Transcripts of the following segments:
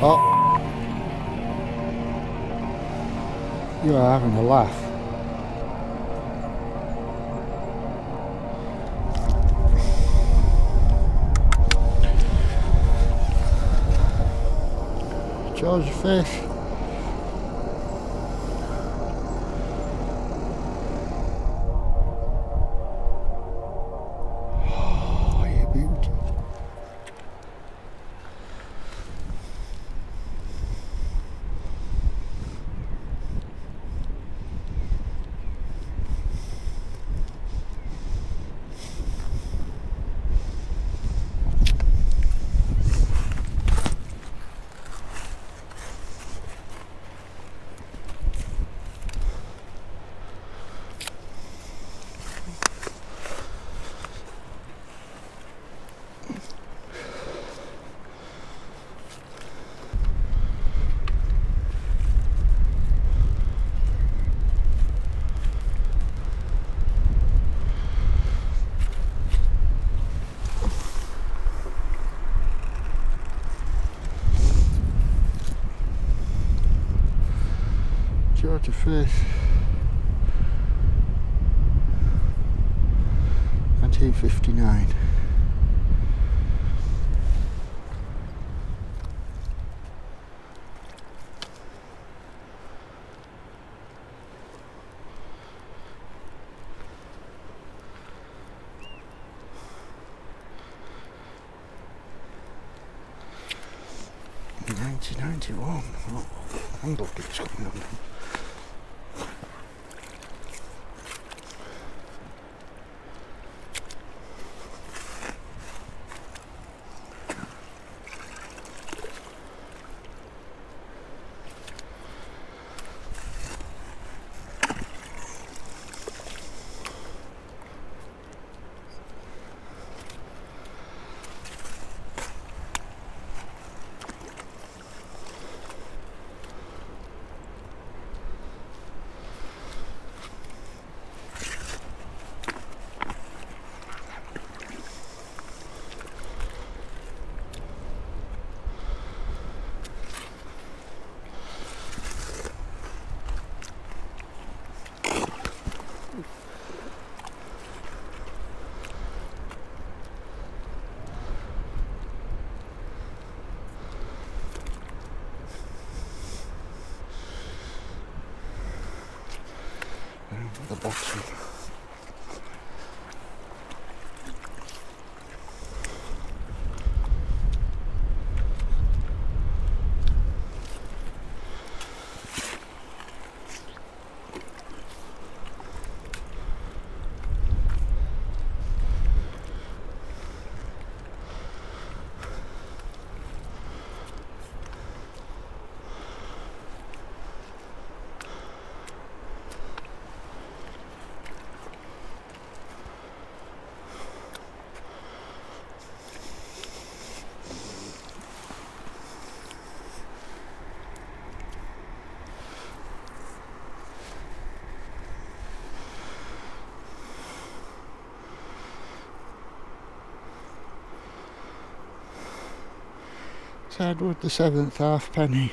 Oh. You are having a laugh. George fish. Oh, you beauty. Georgia fish. 1959. Nineteen ninety oh, one. Oh, handle keeps coming on. Down Edward the seventh halfpenny.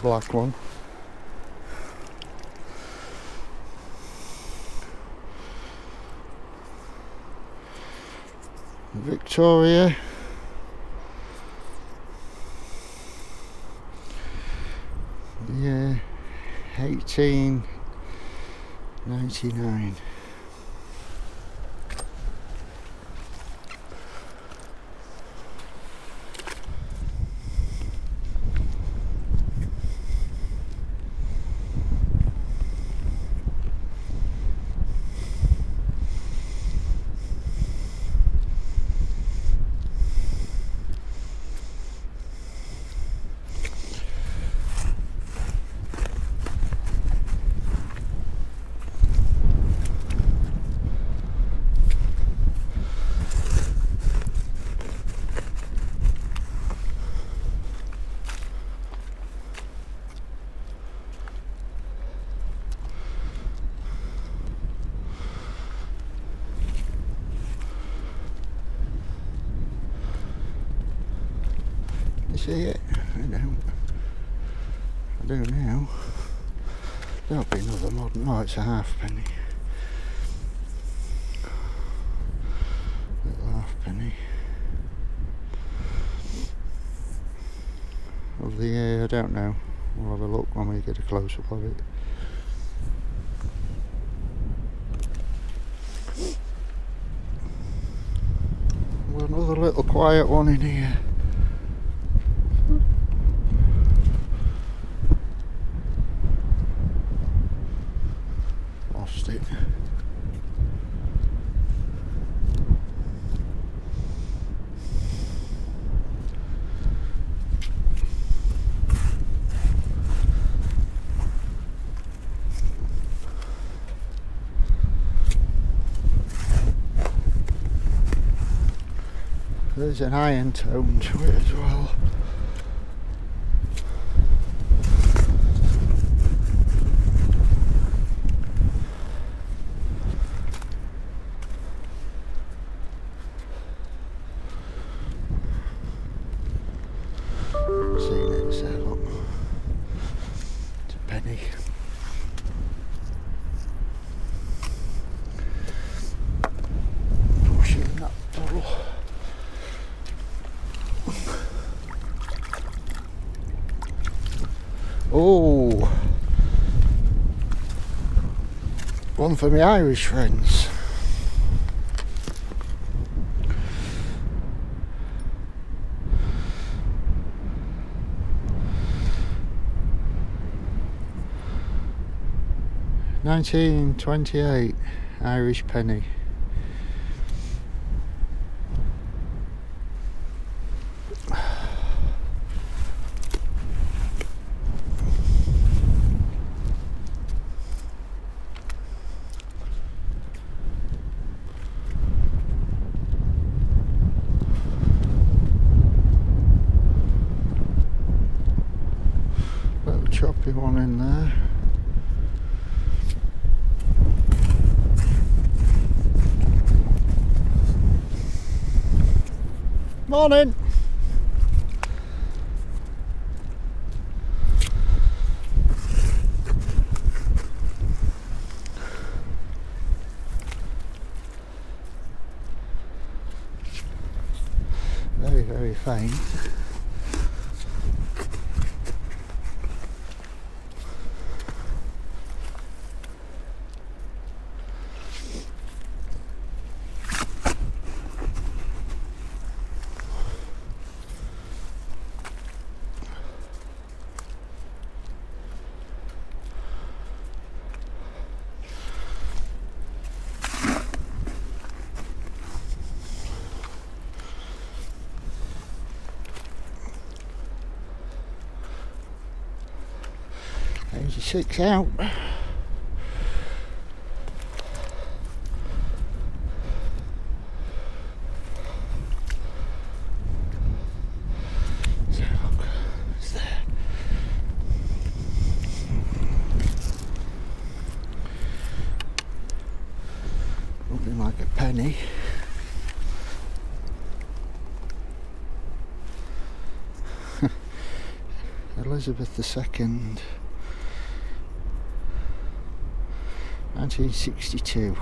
Black one. Victoria. Yeah, 1899. See it? I don't. I do now. There'll be another modern. Oh, it's a halfpenny. Little halfpenny. Of the year, I don't know. We'll have a look when we get a close up of it. Another little quiet one in here. Lost it. There's an iron tone to it as well. Seen it, so look. It's a penny. Pushing that bottle. Oh, one for my Irish friends. Nineteen twenty-eight Irish penny. Little choppy one in there. Morning. Very, very faint. Eighty-six out. Like a penny. Elizabeth II. 1962.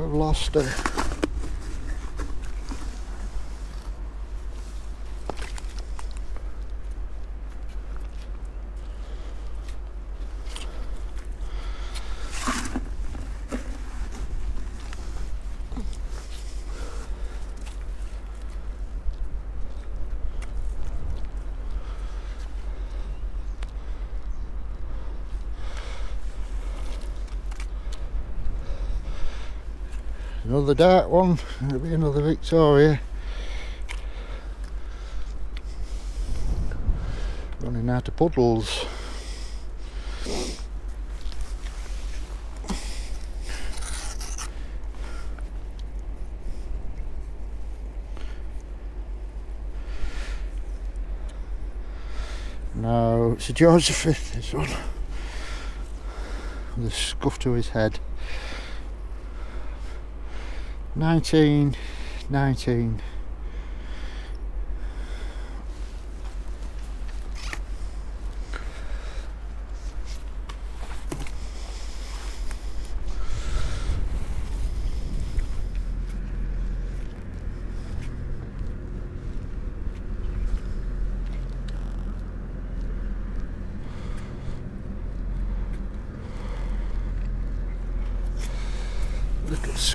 We've lost her. Another dark one, it'll be another Victoria. Running out of puddles. No, it's a V, this one. With a scuff to his head. 19, 19.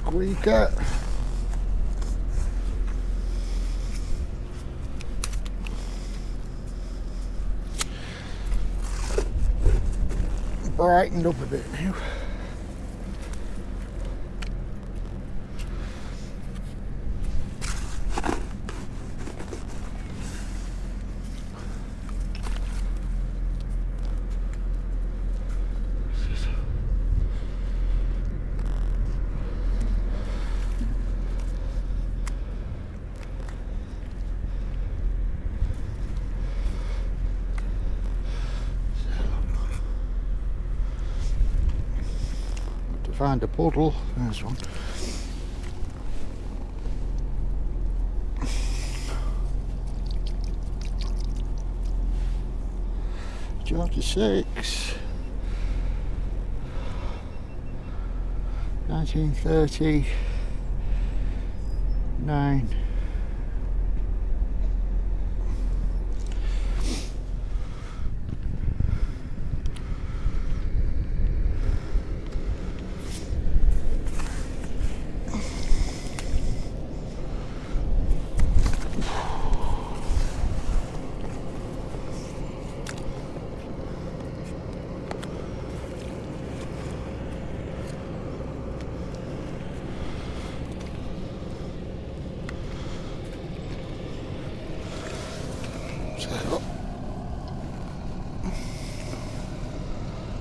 Little squeaker. Brightened up a bit now. Find a puddle, there's one. Georgia 6 1939 So-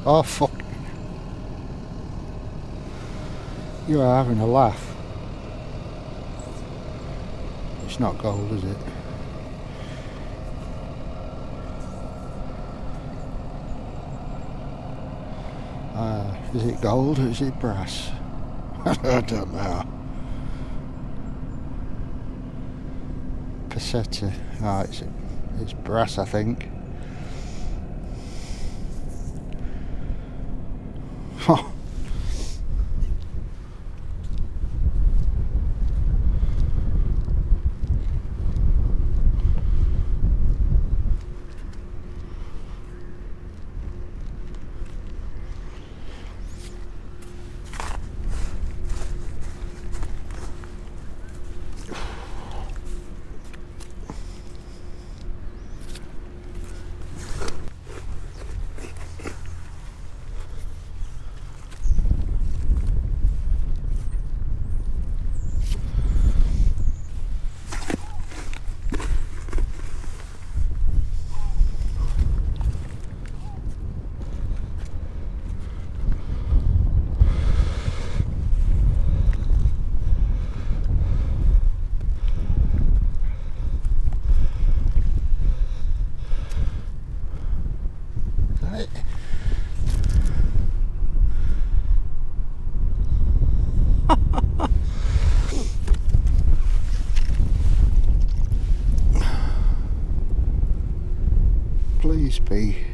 Oh fuck. You are having a laugh. It's not gold, is it? Uh, is it gold or is it brass? I don't know. Peseta. Oh, it's, it's brass, I think. Be.